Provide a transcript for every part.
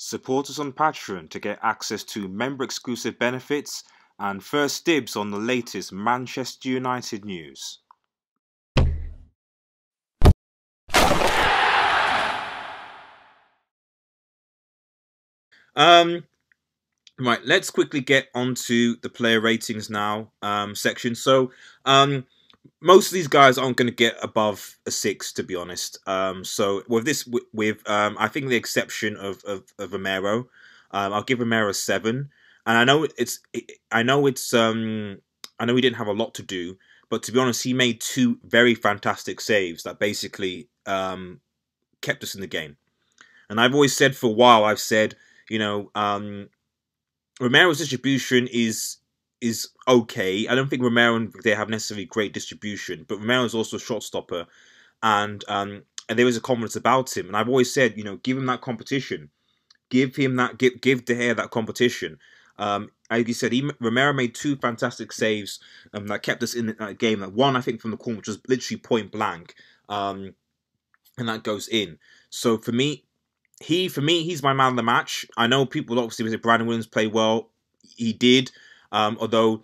Support us on Patreon to get access to member exclusive benefits and first dibs on the latest Manchester United news. Um, right, let's quickly get onto the player ratings now um, section. So, um, most of these guys aren't going to get above a six, to be honest. Um, so with this, with, um, I think the exception of of, of Romero, um, I'll give Romero a seven. And I know it's, I know it's, um, I know he didn't have a lot to do, but to be honest, he made two very fantastic saves that basically um, kept us in the game. And I've always said for a while, I've said, you know, um, Romero's distribution is is okay. I don't think Romero and they have necessarily great distribution, but Romero is also a shot stopper, and um, and there is a confidence about him. And I've always said, you know, give him that competition, give him that, give give De Gea that competition. Um, like you said, he, Romero made two fantastic saves um, that kept us in that game. That one, I think, from the corner, which was literally point blank, um, and that goes in. So for me, he for me, he's my man of the match. I know people obviously say Brandon Williams played well. He did. Um, although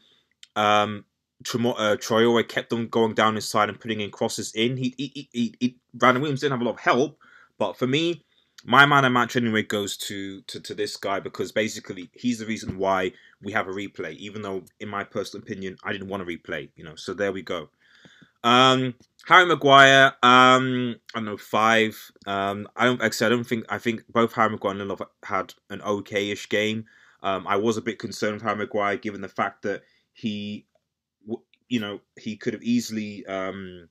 um, uh, Traore kept them going down his side and putting in crosses in. He, he, he, he, Brandon Williams didn't have a lot of help, but for me, my man of match anyway goes to, to to this guy because basically he's the reason why we have a replay. Even though, in my personal opinion, I didn't want to replay. You know, so there we go. Um, Harry Maguire, um, I don't know five. Um, I don't. Like I said, I don't think. I think both Harry Maguire and Lindelof had an okay-ish game. Um, I was a bit concerned with Harry Maguire, given the fact that he, you know, he could have easily, um,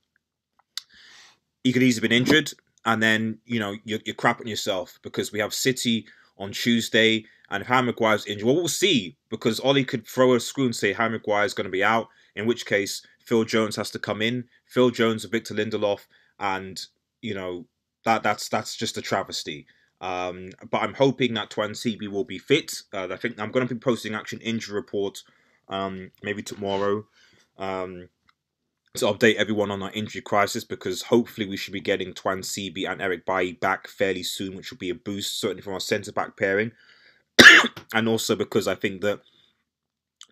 he could easily been injured, and then you know you're, you're crapping yourself because we have City on Tuesday, and if Harry Maguire's injured, well, we'll see. Because Ollie could throw a screw and say Harry is going to be out, in which case Phil Jones has to come in, Phil Jones, Victor Lindelof, and you know that that's that's just a travesty. Um, but I'm hoping that Tuanzebe will be fit. Uh, I think I'm going to be posting action injury report um, maybe tomorrow um, to update everyone on our injury crisis because hopefully we should be getting Tuanzebe and Eric Bailly back fairly soon, which will be a boost certainly from our centre back pairing, and also because I think that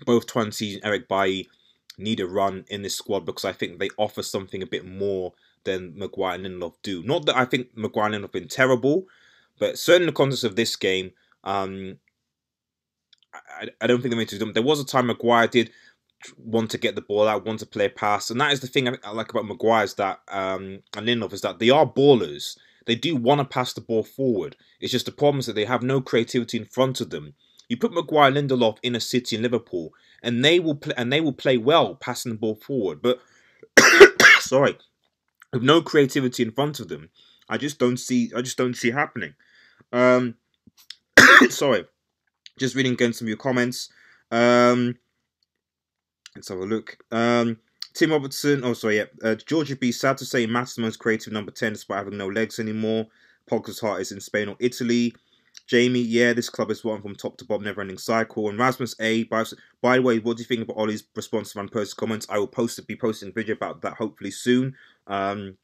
both Tuanzebe and Eric Bailly need a run in this squad because I think they offer something a bit more than Maguire and Lindelof do. Not that I think Maguire and Lindelof have been terrible, but certainly in the context of this game, um, I, I don't think they made to them. There was a time Maguire did want to get the ball out, want to play a pass, and that is the thing I, I like about Maguire is that um, and Lindelof is that they are ballers. They do want to pass the ball forward. It's just the problem is that they have no creativity in front of them. You put Maguire, Lindelof in a City and Liverpool, and they will play and they will play well passing the ball forward. But sorry, with no creativity in front of them, I just don't see. I just don't see happening. Um, sorry, just reading again some of your comments. Um, let's have a look. Um, Tim Robertson. Oh, sorry. Yeah, uh, Georgia B. Sad to say, most creative number ten, despite having no legs anymore. Pogba's heart is in Spain or Italy. Jamie, yeah, this club is one from top to bottom, never-ending cycle. And Rasmus A. By, by the way, what do you think about Ollie's response to Van Persie's comments? I will post be posting a video about that hopefully soon. Um,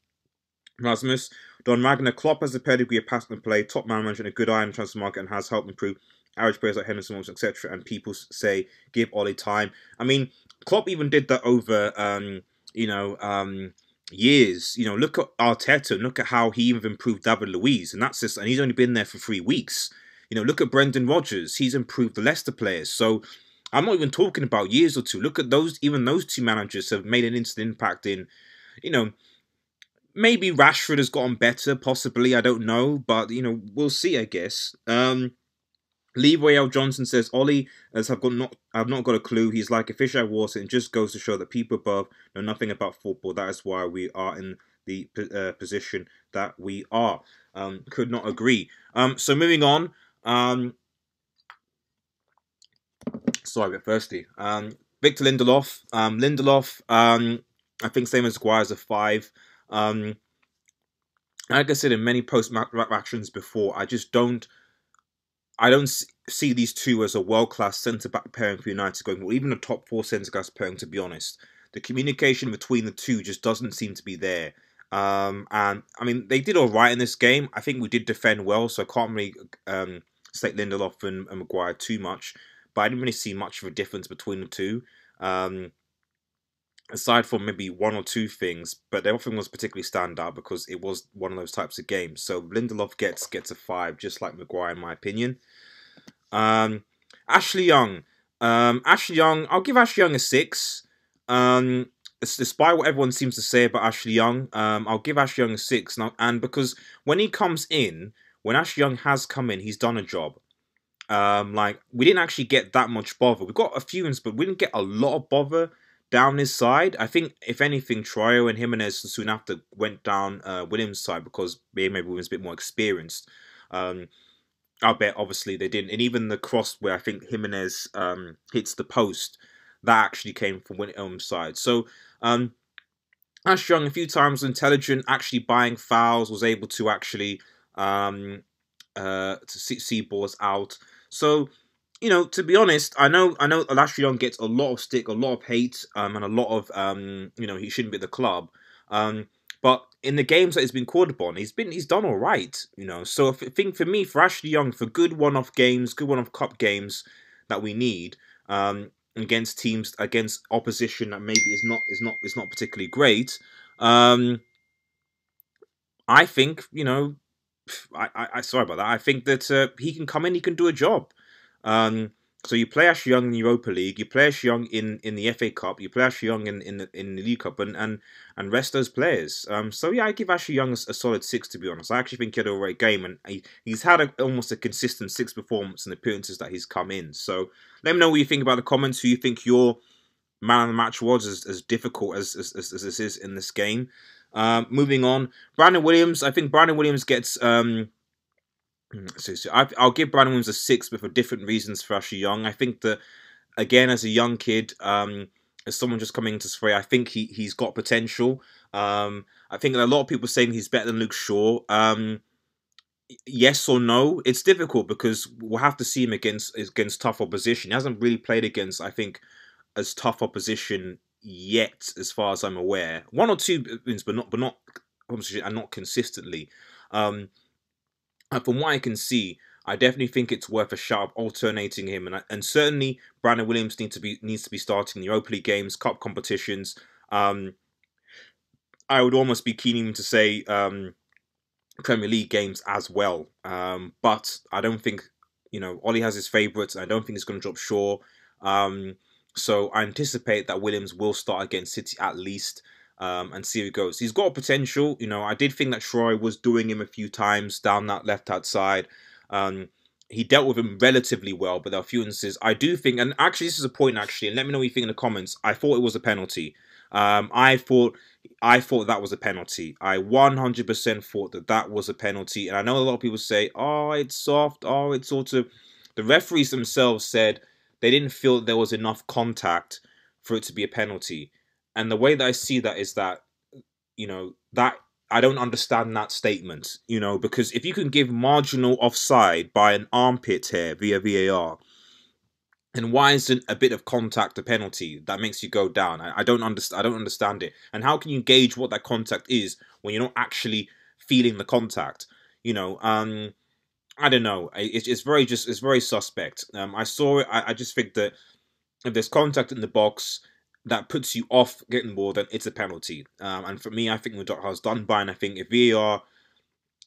Rasmus, Don Magna Klopp has a pedigree of passing play, top man management, and a good eye on the transfer market, and has helped improve average players like Henderson, etc. And people say give Ollie time. I mean, Klopp even did that over, um, you know, um, years. You know, look at Arteta. Look at how he even improved David Luiz, and that's just, and he's only been there for three weeks. You know, look at Brendan Rodgers. He's improved the Leicester players. So I'm not even talking about years or two. Look at those. Even those two managers have made an instant impact in, you know, maybe Rashford has gotten better, possibly. I don't know, but you know, we'll see. I guess. Um, Leroy L. Johnson says, Ollie, as I've got not, I've not got a clue. He's like a fish out of water, and just goes to show that people above know nothing about football. That is why we are in the uh, position that we are. Um, could not agree. Um, so moving on. Um, sorry, but thirsty. Um, Victor Lindelof. Um, Lindelof. Um, I think same as Guire's a five. Um, like I said in many post actions before, I just don't, I don't see these two as a world class centre back pairing for United going, or even a top four centre back pairing. To be honest, the communication between the two just doesn't seem to be there. Um, and I mean, they did all right in this game. I think we did defend well, so I can't really um, Slate Lindelof and, and Maguire too much, but I didn't really see much of a difference between the two. Um, aside from maybe one or two things, but the other thing was particularly stand out because it was one of those types of games. So Lindelof gets gets a five, just like Maguire, in my opinion. Um, Ashley Young, um, Ashley Young, I'll give Ashley Young a six. Um, despite what everyone seems to say about Ashley Young, um, I'll give Ashley Young a six. Now, and because when he comes in, when Ashley Young has come in, he's done a job. Um, like we didn't actually get that much bother. We got a few ins, but we didn't get a lot of bother down his side. I think if anything, Traore and Jimenez soon after went down uh, Williams' side because maybe Williams a bit more experienced. Um, I bet obviously they didn't, and even the cross where I think Jimenez um, hits the post, that actually came from Williams' side. So um, Ash Young a few times intelligent, actually buying fouls, was able to actually um, uh, to see, see balls out. So you know, to be honest, I know I know Young gets a lot of stick, a lot of hate, um, and a lot of um, you know, he shouldn't be at the club. Um, but in the games that he's been called upon, he's been he's done all right, you know. So I think for me, for Ashley Young, for good one-off games, good one-off cup games that we need um, against teams against opposition that maybe is not is not is not particularly great. Um, I think you know, I, I, I sorry about that. I think that uh, he can come in, he can do a job. Um, so you play Ash Young in the Europa League, you play Ash Young in, in the FA Cup, you play Ash Young in, in the in the League Cup, and and, and rest those players. Um, so yeah, I give Ashley Young a, solid six to be honest. I actually think he had a great game, and he, he's had a, almost a consistent six performance and appearances that he's come in. So let me know what you think about the comments. Who you think your man of the match was, as, as difficult as, as, as this is in this game. Um, moving on, Brandon Williams. I think Brandon Williams gets. Um, so, so I, will give Brandon Williams a six, but for different reasons for Ashley Young. I think that again, as a young kid, um, as someone just coming into spray, I think he he's got potential. Um, I think a lot of people saying he's better than Luke Shaw. Um, yes or no? It's difficult because we'll have to see him against against tough opposition. He hasn't really played against, I think, as tough opposition yet, as far as I'm aware. One or two wins, but not but not and not consistently. Um, and from what I can see, I definitely think it's worth a shot of alternating him, and and certainly Brandon Williams needs to be needs to be starting the Europa League games, cup competitions. Um, I would almost be keen even to say um, Premier League games as well, um, but I don't think you know Ollie has his favourites. I don't think he's going to drop Shaw. Um, so I anticipate that Williams will start against City at least um, and see he goes. He's got potential. You know, I did think that Troy was doing him a few times down that left hand side. Um, he dealt with him relatively well, but there are a few instances. I do think, and actually, this is a point. Actually, and let me know what you think in the comments. I thought it was a penalty. Um, I thought, I thought that was a penalty. I 100% thought that that was a penalty. And I know a lot of people say, "Oh, it's soft. Oh, it's sort of." The referees themselves said they didn't feel there was enough contact for it to be a penalty. And the way that I see that is that, you know, that I don't understand that statement, you know, because if you can give marginal offside by an armpit here via VAR, and why isn't a bit of contact a penalty that makes you go down? I, I don't understand. I don't understand it. And how can you gauge what that contact is when you're not actually feeling the contact? You know, um, I don't know. It's, it's very just it's very suspect. Um, I saw it. I, I just think that if there's contact in the box, that puts you off getting more, then it's a penalty. Um, and for me, I think the has done by, and I think if VAR,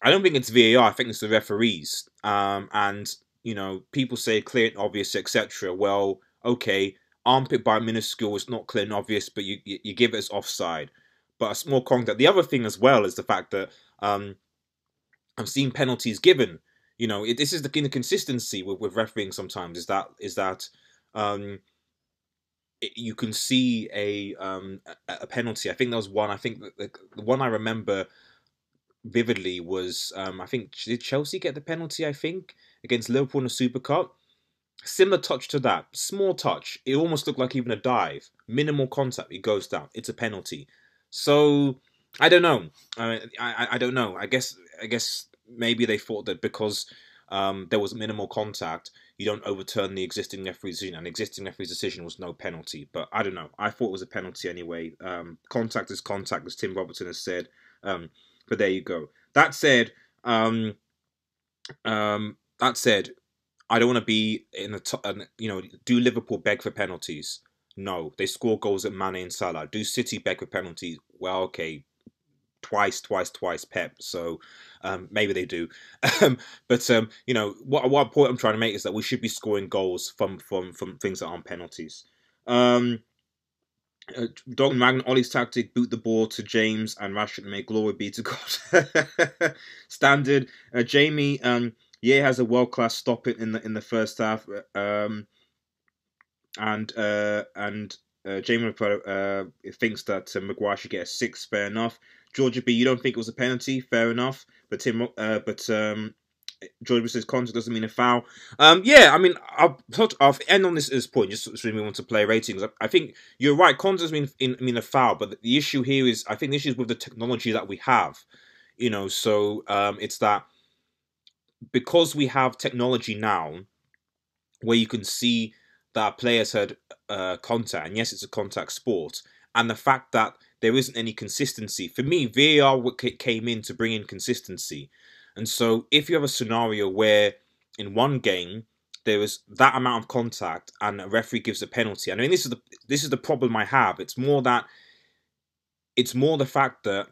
I don't think it's VAR. I think it's the referees. Um, and you know, people say clear and obvious, etc. Well, okay, armpit by minuscule is not clear and obvious, but you you, you give it as offside. But a small contact. The other thing as well is the fact that um, I've seen penalties given. You know, it, this is the inconsistency with, with refereeing sometimes. Is that is that um, you can see a um, a penalty. I think there was one. I think the, the one I remember vividly was um, I think did Chelsea get the penalty? I think against Liverpool in the Super Cup. Similar touch to that, small touch. It almost looked like even a dive. Minimal contact. It goes down. It's a penalty. So I don't know. I I, I don't know. I guess I guess maybe they thought that because um, there was minimal contact, you don't overturn the existing referee's decision. And existing referee's decision was no penalty. But I don't know. I thought it was a penalty anyway. Um, contact is contact, as Tim Robertson has said. Um, but there you go. That said, um, um, that said, I don't want to be in the top. You know, do Liverpool beg for penalties? No, they score goals at Mane and Salah. Do City beg for penalties? Well, okay, twice, twice, twice Pep. So um, maybe they do. Um, but um, you know what? What point I'm trying to make is that we should be scoring goals from from from things that aren't penalties. Um, uh, Magnet Ollie's tactic: boot the ball to James and Rashford. May glory be to God. Standard. Uh, Jamie. Um, yeah, has a world class stop it in the in the first half. Um, and uh, and uh, Jamie uh, thinks that uh, Maguire should get a six. Fair enough. Georgia B, you don't think it was a penalty? Fair enough. But Tim, uh, but um, Georgia says contact doesn't mean a foul. Um, yeah, I mean, I'll, I'll end on this, this point just so we want to play ratings. I, I think you're right. Contact mean in, mean a foul, but the, the issue here is I think the issue is with the technology that we have. You know, so um, it's that because we have technology now where you can see that players had uh, contact, and yes, it's a contact sport, and the fact that there isn't any consistency. For me, VAR came in to bring in consistency. And so if you have a scenario where in one game there is that amount of contact and a referee gives a penalty, I mean this is the this is the problem I have. It's more that it's more the fact that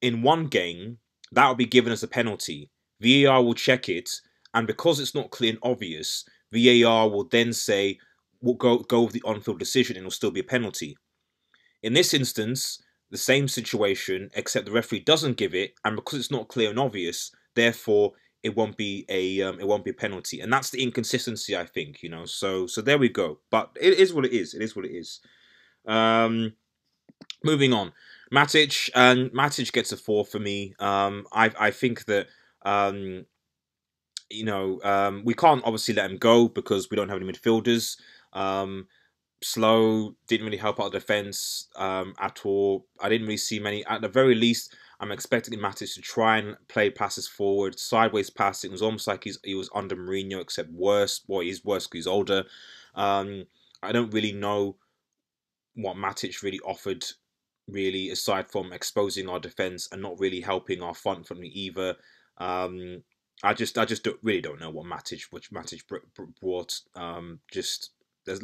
in one game that will be given as a penalty. VAR will check it, and because it's not clear and obvious, VAR will then say "We'll go go with the on-field decision and it'll still be a penalty. In this instance, the same situation, except the referee doesn't give it, and because it's not clear and obvious, therefore it won't be a um, it won't be a penalty, and that's the inconsistency I think. You know, so so there we go. But it is what it is. It is what it is. Um, moving on, Matic and Matic gets a four for me. Um, I I think that um, you know um, we can't obviously let him go because we don't have any midfielders. Um, slow, didn't really help out the defence um, at all. I didn't really see many. At the very least, I'm expecting Matic to try and play passes forward, sideways passing. It was almost like he was under Mourinho, except worse. Well, he's worse because he's older. Um, I don't really know what Matic really offered, really, aside from exposing our defence and not really helping our front from the either. Um, I just, I just don't, really don't know what Matic, which Matic brought. Um, just there's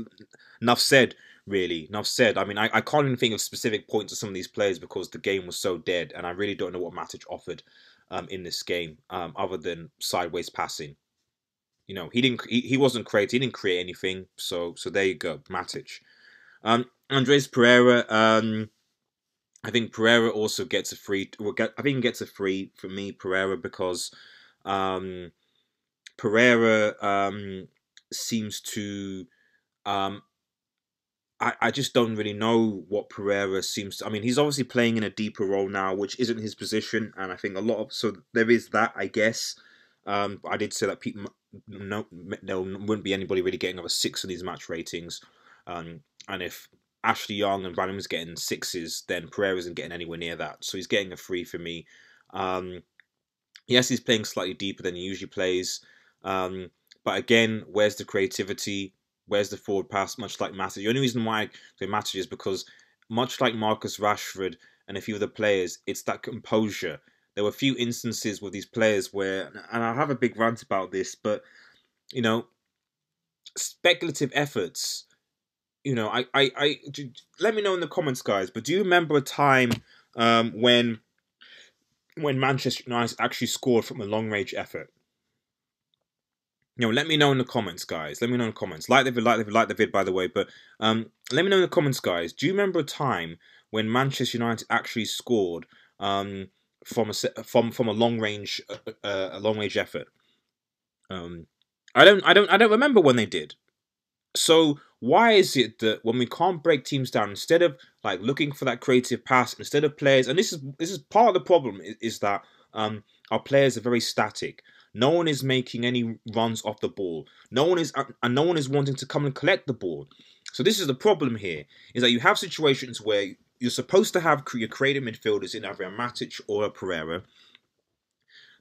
enough said, really. Enough said. I mean, I, I can't even think of specific points of some of these players because the game was so dead, and I really don't know what Matic offered um, in this game, um, other than sideways passing. You know, he didn't. He, he wasn't creative. He didn't create anything. So, so there you go, Matic. Um, Andreas Pereira. Um, I think Pereira also gets a free. Well, get, I think he gets a free for me, Pereira, because um, Pereira um, seems to um, I, I just don't really know what Pereira seems to. I mean, he's obviously playing in a deeper role now, which isn't his position, and I think a lot of so there is that, I guess. Um, I did say that people no, there wouldn't be anybody really getting over six in these match ratings, um, and if Ashley Young and Branham's getting sixes, then Pereira isn't getting anywhere near that. So he's getting a three for me. Um, yes, he's playing slightly deeper than he usually plays, um, but again, where's the creativity? Where's the forward pass, much like Matic. The only reason why they matter is because, much like Marcus Rashford and a few other players, it's that composure. There were a few instances with these players where, and I'll have a big rant about this, but, you know, speculative efforts. You know, I, I, I let me know in the comments, guys. But do you remember a time um, when, when Manchester United actually scored from a long range effort? You know, let me know in the comments, guys. Let me know in the comments. Like the vid, like the vid, like the vid, by the way. But um, let me know in the comments, guys. Do you remember a time when Manchester United actually scored um, from a from from a long range uh, uh, a long range effort? Um, I don't I don't I don't remember when they did. So why is it that when we can't break teams down, instead of like looking for that creative pass, instead of players, and this is this is part of the problem is, is that um, our players are very static. No one is making any runs off the ball. No one is uh, and no one is wanting to come and collect the ball. So this is the problem here: is that you have situations where you're supposed to have your creative midfielders in either a Matic or a Pereira.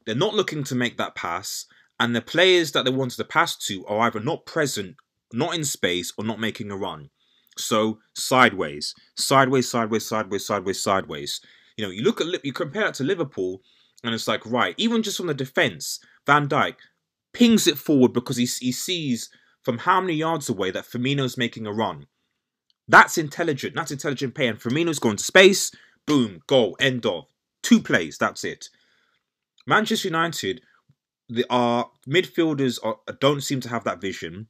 They're not looking to make that pass, and the players that they wanted to pass to are either not present, not in space, or not making a run. So sideways, sideways, sideways, sideways, sideways, sideways. You know, you look at you compare it to Liverpool, and it's like right, even just from the defense, Van Dijk, pings it forward because he, he sees from how many yards away that Firmino's making a run. That's intelligent. That's intelligent play. And Firmino's going to space. Boom, goal, end of. Two plays. That's it. Manchester United, the, our midfielders are, don't seem to have that vision.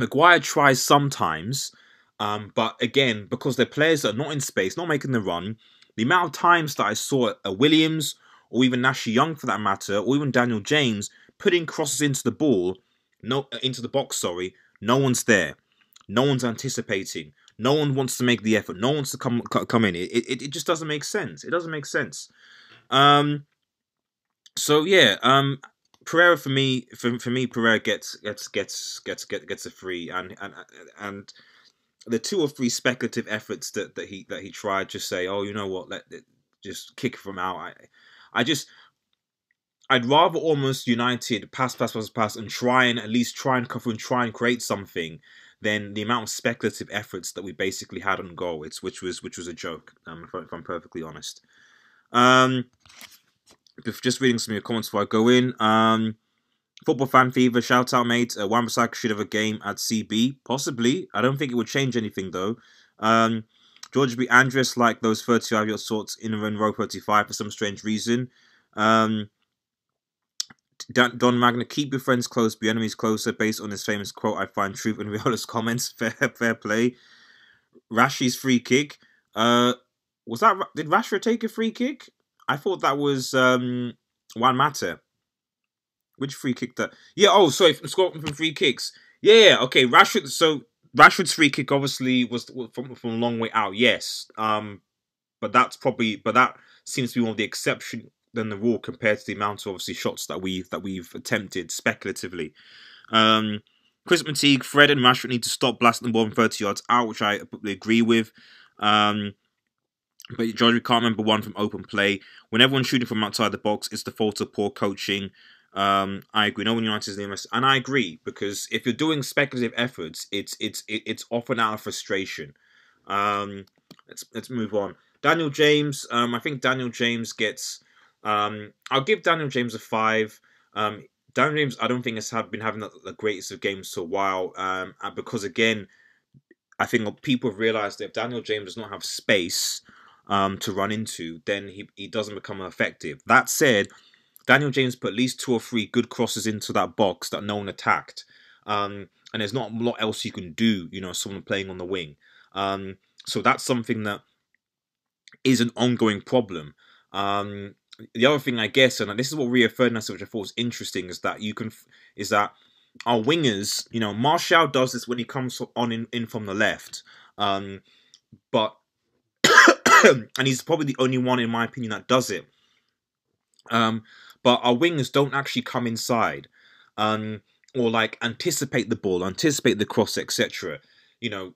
Maguire tries sometimes, um, but again, because their players are not in space, not making the run, the amount of times that I saw a Williams or even Ashley Young for that matter, or even Daniel James putting crosses into the ball, no into the box, sorry, no one's there. No one's anticipating. No one wants to make the effort. No one wants to come come in. It, it, it just doesn't make sense. It doesn't make sense. Um, so yeah, um, Pereira for me, for, for me, Pereira gets gets gets gets gets gets a free, and and and the two or three speculative efforts that, that he that he tried, just say, oh, you know what, let just kick from out. I, I just I'd rather almost United pass, pass, pass, pass, and try and at least try and cover and try and create something than the amount of speculative efforts that we basically had on goal. It's which was which was a joke. Um, if, if I'm perfectly honest. Um, just reading some of your comments before I go in. Um, football fan fever. Shout out, mate. Uh, wan should have a game at CB, possibly. I don't think it would change anything though. Um, George B. Andreas like those 35 year sorts in row 35 for some strange reason. Um, Don Magna, keep your friends close, be enemies closer. Based on his famous quote, I find truth in Raiola's comments. Fair, fair play. Rashi's free kick. Uh, was that did Rashford take a free kick? I thought that was um Juan. Which free kick that? Yeah. Oh, sorry, scoring from free kicks. Yeah, yeah. Okay, Rashford. So Rashford's free kick obviously was from from a long way out. Yes. Um, but that's probably but that seems to be one of the exception than the rule compared to the amount of obviously shots that we've that we've attempted speculatively. Um, Chris McTeague, Fred and Rashford need to stop blasting the ball from 30 yards out, which I agree with. Um, but George, we can't remember one from open play. When everyone's shooting from outside the box, it's the fault of poor coaching. Um, I agree. No one United is the MS, and I agree because if you're doing speculative efforts, it's it's it's often out of frustration. Um, let's let's move on. Daniel James. Um, I think Daniel James gets um, I'll give Daniel James a five. Um, Daniel James, I don't think has had been having the, the greatest of games for a while, um, because again, I think people have realised that if Daniel James does not have space um, to run into, then he, he doesn't become effective. That said, Daniel James put at least two or three good crosses into that box that no one attacked. Um, and there's not a lot else you can do, you know, someone playing on the wing. Um, so that's something that is an ongoing problem. Um, the other thing, I guess, and this is what Rio Ferdinand said, which I thought was interesting, is that you can, is that our wingers, you know, Martial does this when he comes on in, in from the left, um, but and he's probably the only one, in my opinion, that does it. Um, but our wingers don't actually come inside, um, or like anticipate the ball, anticipate the cross, etc. You know,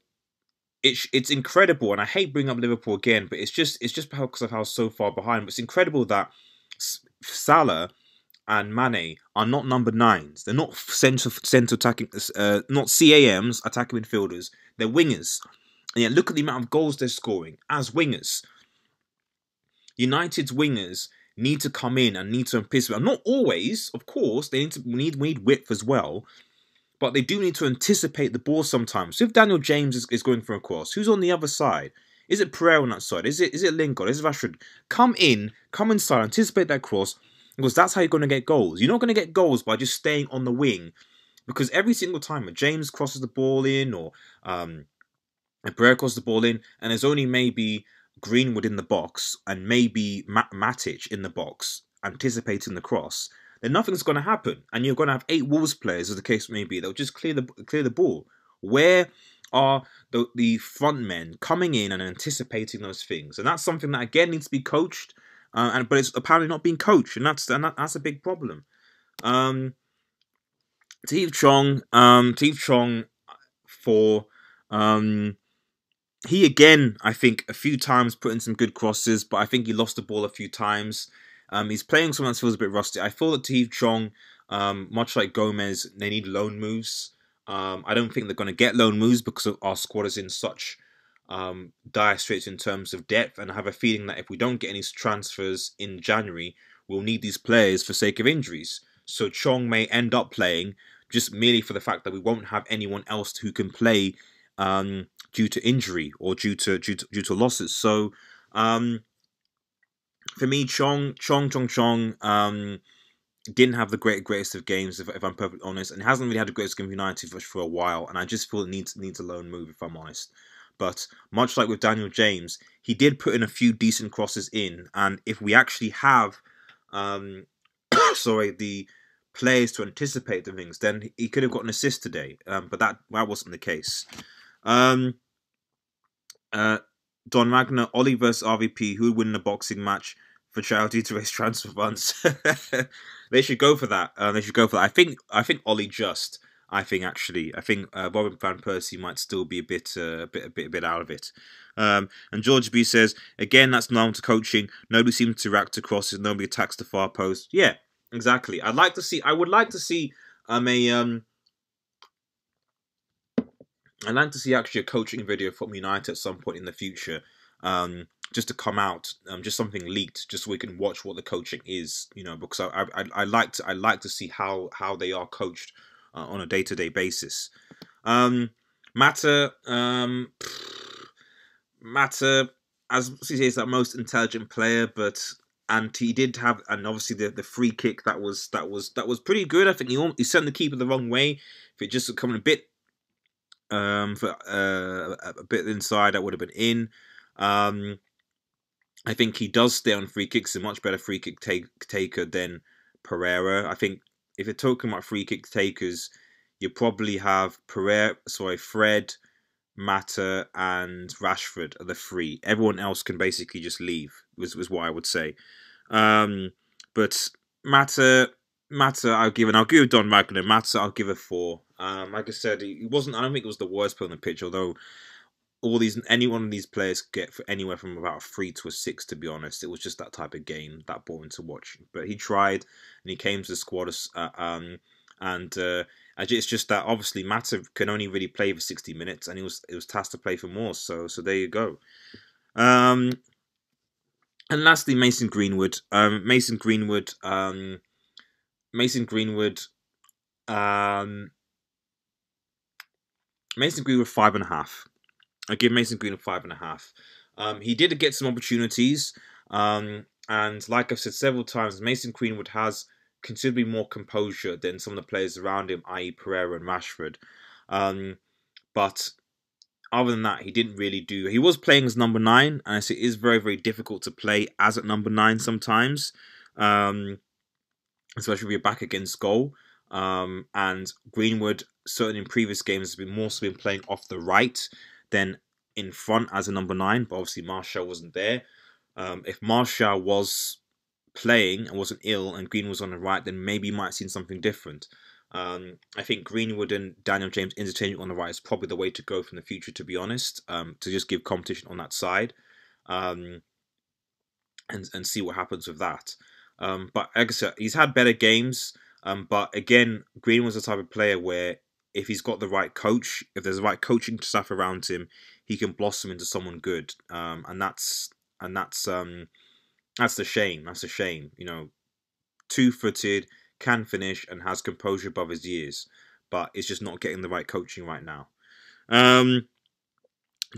it's it's incredible, and I hate bringing up Liverpool again, but it's just it's just because of how so far behind. But it's incredible that Salah and Mane are not number nines. They're not centre centre attacking, uh, not CAMs attacking midfielders. They're wingers, and yet look at the amount of goals they're scoring as wingers. United's wingers need to come in and need to anticipate. Not always, of course. They need to need need width as well, but they do need to anticipate the ball sometimes. So if Daniel James is, is going for a cross, who's on the other side? Is it Pereira on that side? Is it is it Lingard? Is it Rashford? Come in, come inside, anticipate that cross, because that's how you're going to get goals. You're not going to get goals by just staying on the wing, because every single time James crosses the ball in or um, Pereira crosses the ball in, and there's only maybe Greenwood in the box and maybe Matic in the box anticipating the cross, then nothing's going to happen, and you're going to have eight Wolves players, as the case may be, they'll just clear the clear the ball. Where are the the front men coming in and anticipating those things? And that's something that again needs to be coached, uh, and but it's apparently not being coached, and that's and that, that's a big problem. Um, Steve Chong, um, Steve Chong for um, he again, I think, a few times put in some good crosses, but I think he lost the ball a few times. Um, he's playing someone that feels a bit rusty. I feel that Tahith Chong, um, much like Gomes, they need loan moves. Um, I don't think they're going to get loan moves because our squad is in such um, dire straits in terms of depth. And I have a feeling that if we don't get any transfers in January, we'll need these players for sake of injuries. So Chong may end up playing just merely for the fact that we won't have anyone else who can play um, due to injury or due to due to, due to losses. So um, for me, Chong Chong Chong Chong um, didn't have the great greatest of games, if, if, I'm perfectly honest, and hasn't really had the greatest game of United for, for a while. And I just feel it needs needs a loan move, if I'm honest. But much like with Daniel James, he did put in a few decent crosses in, and if we actually have, um, sorry, the players to anticipate the things, then he could have got an assist today. Um, but that that wasn't the case. Um, uh, Don Magna, Ollie versus RVP, who would win the boxing match for charity to raise transfer funds? they should go for that. Uh, they should go for that. I think I think Ollie just. I think actually, I think uh, Robin van Persie might still be a bit, uh, a bit, a bit, a bit out of it. Um, and George B says again, that's normal to coaching. Nobody seems to react to crosses. Nobody attacks the far post. Yeah, exactly. I'd like to see. I would like to see um, a um, I'd like to see actually a coaching video from United at some point in the future, um, just to come out, um, just something leaked, just so we can watch what the coaching is, you know, because I I, I like to I like to see how how they are coached uh, on a day to day basis. Um, Mata, um, Mata, as he says, that most intelligent player, but and he did have, and obviously the, the free kick that was that was that was pretty good. I think he he sent the keeper the wrong way. If it just coming a bit um, for uh, a bit inside that would have been in. Um, I think he does stay on free kicks. A much better free kick take, taker than Pereira. I think if you're talking about free kick takers, you probably have Pereira, sorry, Fred, Mata, and Rashford are the three. Everyone else can basically just leave. Was was what I would say. Um, but Mata, Mata, I'll give, and I'll give Don Magna. Mata, I'll give a four. Um, like I said, he wasn't. I don't think it was the worst player on the pitch, although all these any one of these players get for anywhere from about a three to a six. To be honest, it was just that type of game that boring to watch. But he tried, and he came to the squad. Uh, um, and uh, it's just that obviously Mata can only really play for sixty minutes, and he was it was tasked to play for more. So so there you go. Um, and lastly, Mason Greenwood. Um, Mason Greenwood. Um, Mason Greenwood. Um, Mason Greenwood five and a half. I give Mason Green a five and a half. Um, he did get some opportunities, um, and like I've said several times, Mason Greenwood has considerably more composure than some of the players around him, i.e., Pereira and Rashford. Um, but other than that, he didn't really do. He was playing as number nine, and it is very, very difficult to play as at number nine sometimes, um, especially if you're back against goal. Um, and Greenwood, certainly in previous games, has been more so been playing off the right than in front as a number nine. But obviously, Martial wasn't there. Um, if Martial was playing and wasn't ill, and Green was on the right, then maybe you might have seen something different. Um, I think Greenwood and Daniel James interchanging on the right is probably the way to go from the future, to be honest, um, to just give competition on that side um, and, and see what happens with that. Um, but like I said, he's had better games. Um, but again, Green was the type of player where if he's got the right coach, if there's the right coaching staff around him, he can blossom into someone good. Um, and that's and that's um, that's the shame. That's a shame. You know, two footed, can finish, and has composure above his years, but it's just not getting the right coaching right now. Um,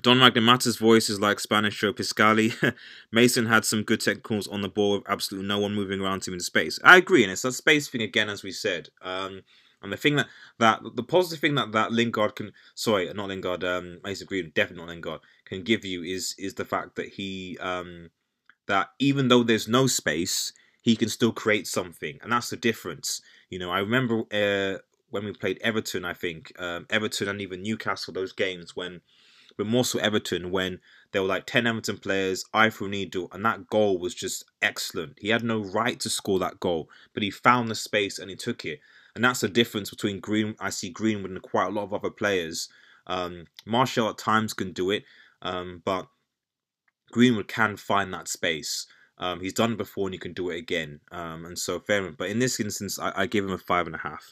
Don Magna Mata's voice is like Spanish Joe Pasquale. Mason had some good technicals on the ball with absolutely no one moving around him in space. I agree, and it's that space thing again, as we said. Um, and the thing that, that the positive thing that, that Lingard can sorry, not Lingard, um Mason Green, definitely not Lingard, can give you is is the fact that he um that even though there's no space, he can still create something. And that's the difference. You know, I remember uh, when we played Everton, I think, um, Everton and even Newcastle, those games when but more so Everton when there were like 10 Everton players, I for Needle, and that goal was just excellent. He had no right to score that goal, but he found the space and he took it. And that's the difference between Green. I see Greenwood and quite a lot of other players. Um, Martial at times can do it, um, but Greenwood can find that space. Um, he's done it before and he can do it again. Um, and so fair enough. But in this instance, I, I give him a five and a half.